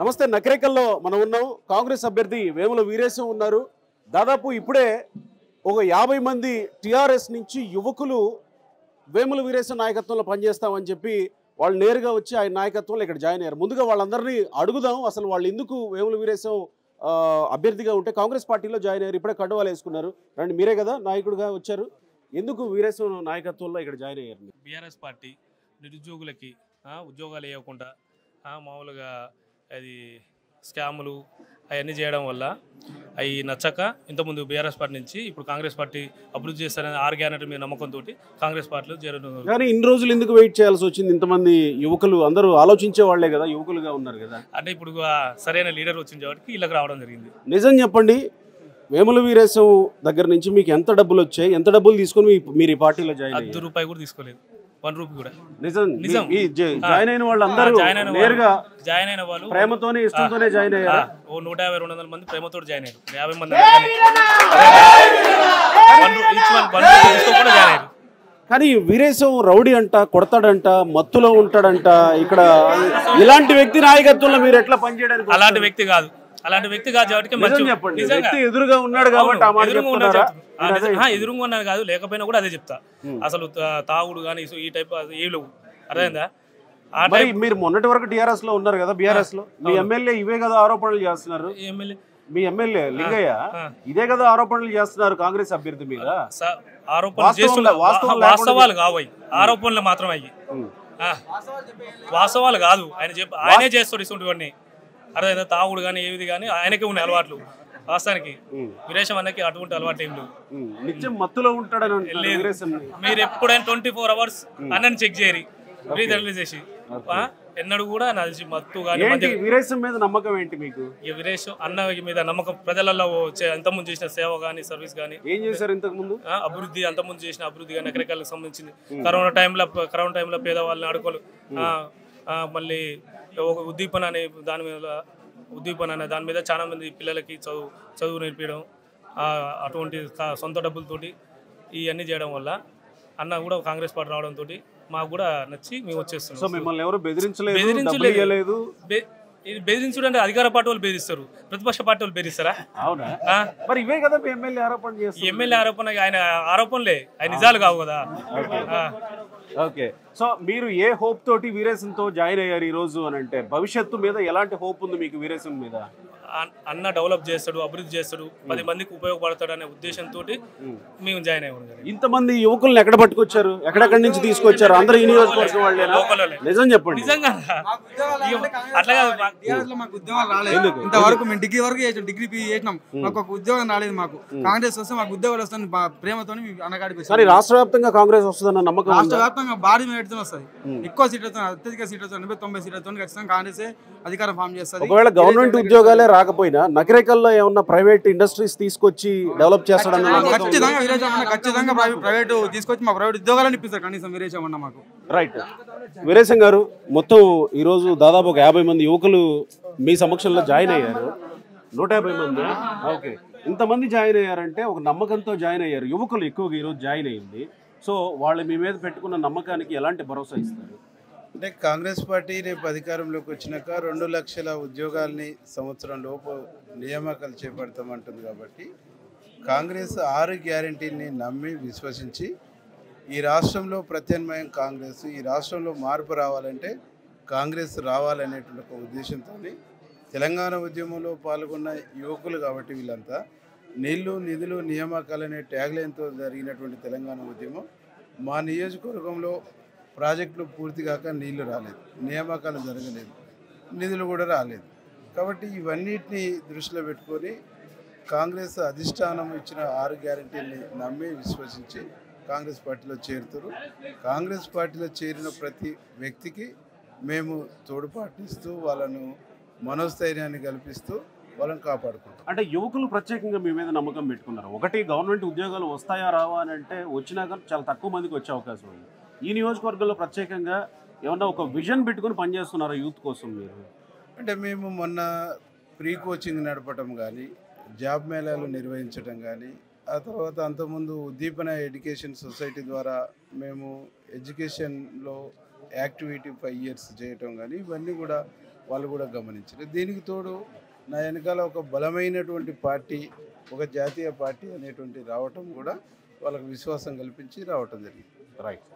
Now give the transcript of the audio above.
నమస్తే నకరేకల్లో మనం ఉన్నాం. కాంగ్రెస్ అభ్యర్థి వేముల వీరేశం ఉన్నారు. దాదాపు ఇప్పుడే ఒక యాభై మంది టిఆర్ఎస్ నుంచి యువకులు వేముల వీరేశం నాయకత్వంలో పనిచేస్తామని చెప్పి వాళ్ళు నేరుగా వచ్చి ఆయన నాయకత్వంలో ఇక్కడ జాయిన్ అయ్యారు. ముందుగా వాళ్ళందరినీ అడుగుదాం అసలు వాళ్ళు ఎందుకు వేముల వీరేశం అభ్యర్థిగా ఉంటే కాంగ్రెస్ పార్టీలో జాయిన్ అయ్యారు. ఇప్పుడే కడువాలు వేసుకున్నారు. రండి మీరే కదా నాయకుడిగా వచ్చారు. ఎందుకు వీరేశం నాయకత్వంలో ఇక్కడ జాయిన్ అయ్యారు? బీఆర్ఎస్ పార్టీ నిరుద్యోగులకి ఉద్యోగాలు వేయకుండా మామూలుగా అది స్కాములు అవన్నీ చేయడం వల్ల అవి నచ్చక ఇంతకుముందు బీఆర్ఎస్ పార్టీ నుంచి ఇప్పుడు కాంగ్రెస్ పార్టీ అభివృద్ధి చేస్తారనే ఆరు గ్యారెంటీ మీద నమ్మకంతో కాంగ్రెస్ పార్టీలో చేరడం కానీ ఇన్ని రోజులు ఎందుకు వెయిట్ చేయాల్సి వచ్చింది? ఇంతమంది యువకులు అందరూ ఆలోచించే వాళ్ళే కదా యువకులుగా ఉన్నారు కదా. అంటే ఇప్పుడు సరైన లీడర్ వచ్చిన కాబట్టి వీళ్ళకి రావడం జరిగింది. నిజం చెప్పండి వేముల వీరేశం దగ్గర నుంచి మీకు ఎంత డబ్బులు వచ్చాయి? ఎంత డబ్బులు తీసుకొని మీ- మీరు ఈ పార్టీలో జాయిన్ అర్ధ రూపాయి కూడా తీసుకోలేదు. వన్ రూపీ కూడా. నిజం. నిజం. ఈ జాయిన్ అయిన వాళ్ళందరూ జాయిన్ అయిన వాళ్ళు- నేరుగా జాయిన్ అయిన వాళ్ళు. ప్రేమతోనే ఇష్టంతోనే జాయిన్ అయ్యారా? ఓ నూట యాభై రెండు వందల మంది ప్రేమతో జాయిన్ అయ్యారు. యాభై మంది తీసుకోకుండా జాయిన్ అయ్యారు. కానీ వీరేశం రౌడీ అంట కొడతాడంట మత్తులో ఉంటాడంట ఇక్కడ ఇలాంటి వ్యక్తి నాయకత్వంలో మీరు ఎట్లా పనిచేయడానికి అలాంటి వ్యక్తి కాదు. అలాంటి వ్యక్తి కాదు కాబట్టి వ్యక్తి ఎదురుగా ఉన్నాడు కాబట్టి ఆ అవును, మాట ఎదురుగా ఉన్నాడు కాదు లేకపోయినా కూడా అదే చెప్తా. అసలు తాగుడు కానీ ఈ టైప్ ఏం లేవు. అర్థమైందా? మరి మొన్నటి వరకు టిఆర్ఎస్లో ఉన్నారు కదా బీఆర్ఎస్లో? మీ ఎమ్మెల్యే ఇవే కదా ఆరోపణలు చేస్తున్నారు. ఎమ్మెల్యే మీ ఎమ్మెల్యే లింగయ్య. ఇదే కదా ఆరోపణలు చేస్తున్నారు కాంగ్రెస్ అభ్యర్థి మీద? వాస్తవాలు కావు ఆరోపణలు మాత్రం అయ్యి. వాస్తవాలు కాదు. ఆయన చెప్ప ఆయనే చేస్తాడు ఇటువంటివన్నీ అర్థమైందా తాగుడు కానీ ఏది కానీ ఆయనకే ఉన్నాయి అలవాట్లు. వాస్తవానికి. వీరేశం అన్నకి అటువంటి అలవాటు ఏం లేవు. మత్తులో ఉంటాడని. మీరు ఎప్పుడైనా ట్వంటీ ఫోర్ అవర్స్ అన్నని చెక్ చేయరి బ్రీత్ అనలైజ్ చేసి? ఎన్నడూ కూడా నా తెలిసి మత్తు కానీ వీరేశం మీద నమ్మకం ఏంటి మీకు? ఈ వీరేశం అన్న మీద నమ్మకం ప్రజలలో అంతకుముందు చేసిన సేవ కానీ సర్వీస్ కానీ ఏం చేశారు ఇంతకు ముందు ఆ, అభివృద్ధి అంతకుముందు చేసిన అభివృద్ధి కానీ ఎకరెకలకు సంబంధించింది. కరోనా టైంలో కరోనా టైంలో పేదవాళ్ళని ఆడుకోలు మళ్ళీ ఒక ఉద్దీపన అనే దాని మీద ఉద్దీపన అనే దాని మీద చాలా మంది పిల్లలకి చదువు చదువు నేర్పించడం అటువంటి సొంత డబ్బులతోటి ఇవన్నీ చేయడం వల్ల అన్న కూడా కాంగ్రెస్ పార్టీ రావడంతో మాకు కూడా నచ్చి మేము సో వచ్చేస్తున్నాం మిమ్మల్ని ఎవరు బెదిరించలేదు ఇది బెదిరించుడు అంటే అధికార పార్టీ వాళ్ళు బెదిరిస్తారు. ప్రతిపక్ష పార్టీ వాళ్ళు బెదిరిస్తారా? మరి ఇవే కదా ఎమ్మెల్యే ఆరోపణ ఎమ్మెల్యే ఆరోపణ ఆయన ఆరోపణలే. ఆయన నిజాలు కావు కదా. ఓకే. సో మీరు ఏ హోప్ తోటి వీరేశంతో జాయిన్ అయ్యారు ఈ రోజు అని అంటే భవిష్యత్తు మీద ఎలాంటి హోప్ ఉంది మీకు వీరేశం మీద? అన్- అన్న డెవలప్ చేస్తాడు అభివృద్ధి చేస్తాడు పది మందికి ఉపయోగపడతాడు అనే ఉద్దేశంతో మేము జాయిన్ అయ్యాము. ఇంతమంది యువకుల్ని ఎక్కడ పట్టుకొచ్చారు? ఎక్కడెక్కడి నుంచి తీసుకొచ్చారు? అందరూ ఈ నియోజకవర్గం వాళ్ళేనా? లోకల్లోనే. నిజం చెప్పండి. నిజంగా అట్లా మాకు ఉద్యోగాలు రాలేదు. ఇంతవరకు మేము డిగ్రీ వరకు చేసాం డిగ్రీ పీ చేసినాం. మాకు ఒక ఉద్యోగం రాలేదు మాకు. కాంగ్రెస్ వస్తే మాకు ఉద్యోగాలు వస్తాయి ప్రేమతో. సరే రాష్ట్ర వ్యాప్తంగా కాంగ్రెస్ వస్తుందన్న నమ్మకం రాష్ట్ర వ్యాప్తంగా భారీ మెజార్టీతో వస్తుంది. ఎక్కువ సీట్లతో అత్యధిక సీట్లతో ఎనభై తొంభై సీట్లతో ఖచ్చితంగా కాంగ్రెస్ అధికారం ఫామ్ చేస్తుంది. ఒకవేళ గవర్నమెంట్ ఉద్యోగాలే రాకపోయినా నకరేకల్లో ఏమన్నా ప్రైవేట్ ఇండస్ట్రీస్ తీసుకొచ్చి డెవలప్ ఉందా? ఖచ్చితంగా ఖచ్చితంగా ప్రైవేట్ తీసుకొచ్చి మా ప్రైవేట్ ఉద్యోగాలను ఇప్పిస్తారు కనీసం వీరేశం అన్న మాకు. రైట్ వీరేశం గారు మొత్తం ఈరోజు దాదాపు ఒక యాభై మంది యువకులు మీ సమక్షంలో జాయిన్ అయ్యారు. నూట యాభై మంది ఓకే. ఇంతమంది జాయిన్ అయ్యారంటే ఒక నమ్మకంతో జాయిన్ అయ్యారు. యువకులు ఎక్కువగా ఈరోజు జాయిన్ అయ్యింది. సో వాళ్ళు మీ మీద పెట్టుకున్న నమ్మకానికి ఎలాంటి భరోసా ఇస్తారు? అంటే కాంగ్రెస్ పార్టీ రేపు అధికారంలోకి వచ్చినాక రెండు లక్షల ఉద్యోగాల్ని సంవత్సరం లోపు నియామకాలు చేపడతామంటుంది కాబట్టి కాంగ్రెస్ ఆరు గ్యారంటీని నమ్మి విశ్వసించి ఈ రాష్ట్రంలో ప్రత్యామ్నాయం కాంగ్రెస్ ఈ రాష్ట్రంలో మార్పు రావాలంటే కాంగ్రెస్ రావాలనేటువంటి ఒక ఉద్దేశంతో తెలంగాణ ఉద్యమంలో పాల్గొన్న యువకులు కాబట్టి వీళ్ళంతా నీళ్ళు నిధులు నియామకాలనే ట్యాగ్లైన్తో జరిగినటువంటి తెలంగాణ ఉద్యమం మా నియోజకవర్గంలో ప్రాజెక్టులు పూర్తి కాక నీళ్ళు రాలేదు నియామకాలు జరగలేదు నిధులు కూడా రాలేదు. కాబట్టి ఇవన్నిటిని దృష్టిలో పెట్టుకొని కాంగ్రెస్ అధిష్టానం ఇచ్చిన ఆరు గ్యారంటీని నమ్మి విశ్వసించి కాంగ్రెస్ పార్టీలో చేరుతారు. కాంగ్రెస్ పార్టీలో చేరిన ప్రతి వ్యక్తికి మేము తోడ్పాటిస్తూ వాళ్ళను మనోస్థైర్యాన్ని కల్పిస్తూ వాళ్ళని కాపాడుకుంటాం. అంటే యువకులు ప్రత్యేకంగా మీ మీద నమ్మకం పెట్టుకున్నారు? ఒకటి గవర్నమెంట్ ఉద్యోగాలు వస్తాయా రావా అని అంటే వచ్చినాక చాలా తక్కువ మందికి వచ్చే అవకాశం ఉంది. ఈ నియోజకవర్గంలో ప్రత్యేకంగా ఏమన్నా ఒక విజన్ పెట్టుకుని పనిచేస్తున్నారా యూత్ కోసం మీరు? అంటే మేము మొన్న ప్రీ కోచింగ్ నడపటం కానీ జాబ్ మేళాలు నిర్వహించడం కానీ ఆ తర్వాత అంతకుముందు ఉద్దీపన ఎడ్యుకేషన్ సొసైటీ ద్వారా మేము ఎడ్యుకేషన్లో యాక్టివిటీ ఫైవ్ ఇయర్స్ చేయటం కానీ ఇవన్నీ కూడా వాళ్ళు కూడా గమనించారు దీనికి తోడు నా వెనకాల ఒక బలమైనటువంటి పార్టీ ఒక జాతీయ పార్టీ అనేటువంటి రావటం కూడా వాళ్ళకు విశ్వాసం కల్పించి రావటం జరిగింది. రైట్